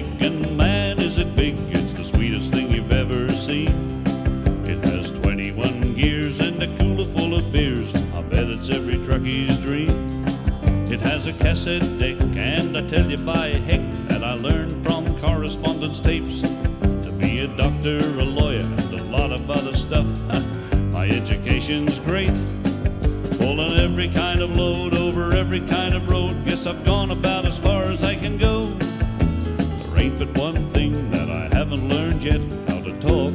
big, and man, is it big? It's the sweetest thing you've ever seen. It has 21 gears and a cooler full of beers. I bet it's every truckie's dream. It has a cassette deck, and I tell you by heck that I learned from correspondence tapes to be a doctor, a lawyer, and a lot of other stuff. My education's great. Pulling every kind of load over every kind of road. Guess I've gone about as far as I can go. But one thing that I haven't learned yet how to talk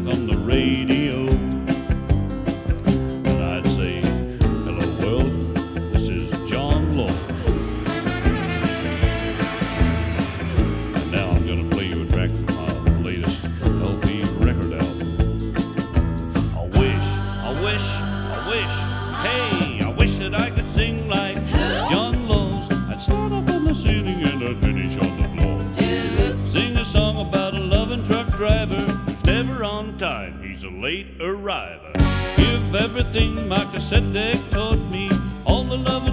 a late arriver. Give everything my cassette deck taught me, all the love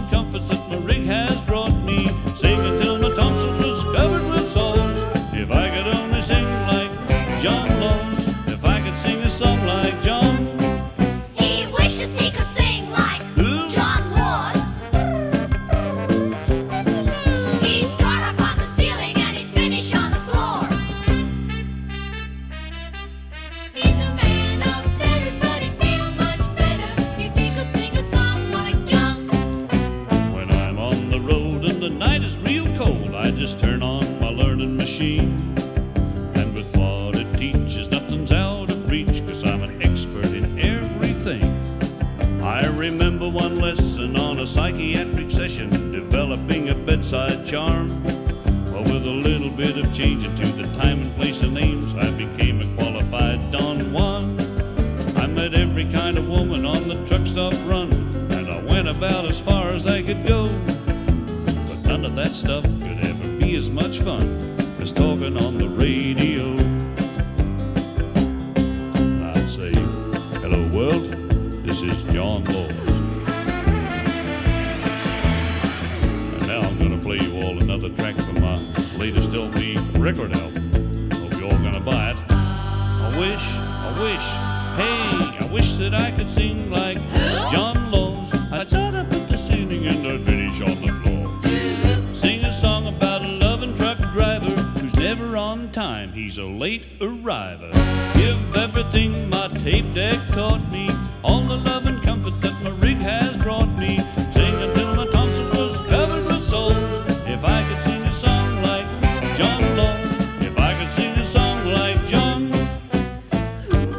the night is real cold, I just turn on my learning machine. And with what it teaches, nothing's out of reach, cause I'm an expert in everything. I remember one lesson on a psychiatric session, developing a bedside charm. Well, with a little bit of changing to the time and place and names, I became a qualified Don Juan. I met every kind of woman on the truck stop run, and I went about as far as I could go. None of that stuff could ever be as much fun as talking on the radio. I'd say, Hello, world, this is John Laws. And now I'm gonna play you all another track from my latest LP record album. Hope you're all gonna buy it. I wish, I wish, hey, I wish that I could sing like John time. He's a late arriver. Give everything my tape deck taught me, all the love and comforts that my rig has brought me. Sing until my tonsil was covered with souls. If I could sing a song like John Laws, if I could sing a song like John.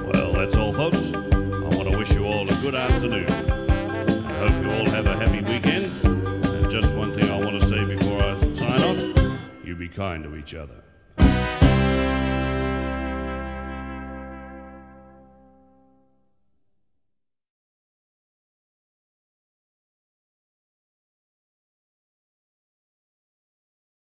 Well, that's all, folks. I want to wish you all a good afternoon. I hope you all have a happy weekend. And just one thing I want to say before I sign off you be kind to each other.